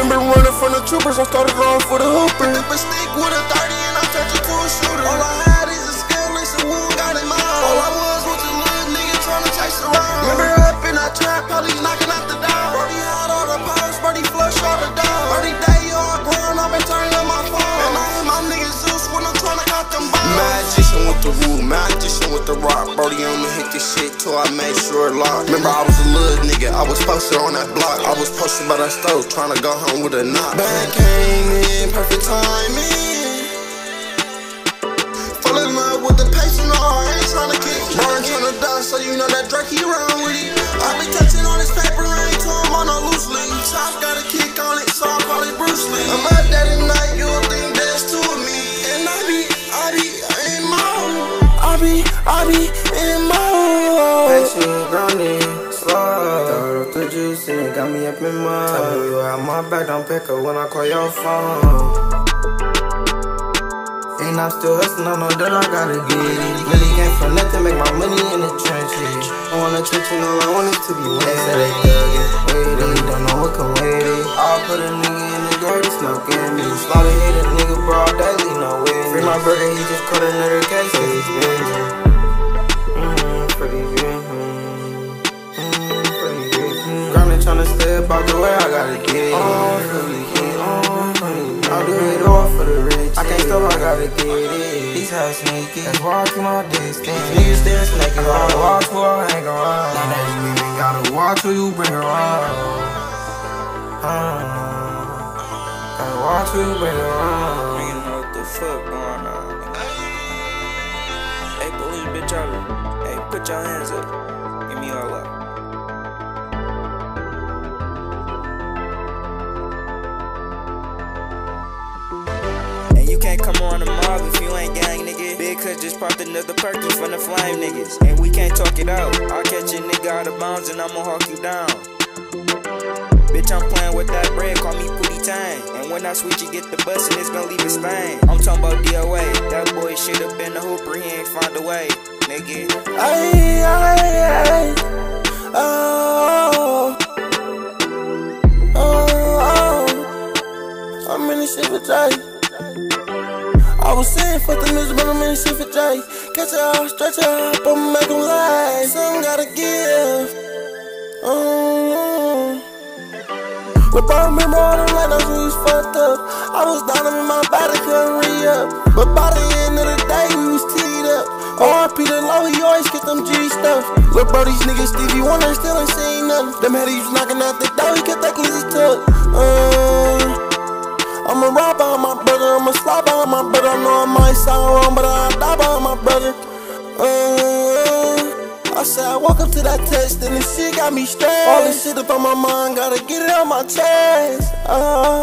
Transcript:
Remember running from the troopers, I started off with a hooper. Picked up a stick with a 30 and I turned it to a shooter. All I had is a skill, some wound got in mine. All I was was a little nigga trying to chase around. Remember up in trap, knocking out the had all the Brody flush all the. Brody day all I've been turning up my phone. And I hit my nigga Zeus when I'm trying to them bombs. Magician with the rule, magician with the rock. Brody on me hit this shit till I made sure it locked. Remember, I was a little nigga, I was posted on that block. I was posted by that stove, trying to go home with a knock. Bang came in, perfect timing. Fall in love with the you know I ain't tryna kick. Burn tryna die, so you know that Drake he run with it. I be touching on his paper, ain't I be in my home. Patient, grounded, slow. Throw the juice and it got me up in mud. Tell me you out my back, don't pick up when I call your phone. And I'm still hustling, I know that I gotta get it. Really came from nothing, make my money in the trenches. I wanna touch you, all I want is to be it. Say they thuggin', wait, really don't know what come with it. I'll put a nigga in the it's smoking me. Slaughter hit a nigga broad daily, no way. Free my brother, he just caught another case, so he's. Tryna stay up out the way, I gotta get it. Oh, really, get on, I'll do it all for the rich. I can't stop, I gotta get it. These hoes sneaky, that's why I keep my distance. Niggas still snaking, gotta watch who I hang around. Now that you even gotta watch who you bring around. Uh, gotta watch who you bring around. Nigga know what the fuck going on. Hey, police bitch out. Hey, put your hands up. Give me all up. Can't come on the mob if you ain't gang, nigga. Big cuz just popped another perky from the flame niggas. And we can't talk it out. I'll catch a nigga out of bounds and I'ma hawk you down. Bitch, I'm playing with that bread, call me Pootie Tang. And when I switch, you get the bus and it's gonna leave a stain. I'm talking about DOA. That boy should've been a hooper, he ain't find a way, nigga. Ay, ay, ay. Oh, oh, oh. I'm in this shit Jay. I was saying fuck the music, but I'm in shit for Jay. Catch up, stretch up, I'ma make 'em lie. Some gotta give. Oh. But I remember all the night nights we was fucked up. I was down in my body, couldn't re up. But by the end of the day, we was teed up. RP the low, he always get them G stuff. Look, bro, these niggas Stevie Wonder still ain't saying nothing. Them headies knocking out the door, he kept that glizzy tuck. Uh, I'm a rob on my brother, I'm a slap on my brother. I know I might sound wrong, but I die by my brother. Uh, I said I woke up to that test and this shit got me stressed. All this shit up on my mind, gotta get it on my chest. Oh.